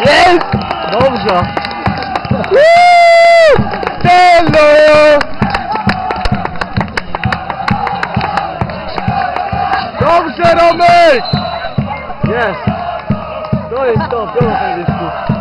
Jest! Dobrze! Telo! Dobrze, Romek! Jest! To jest to, to na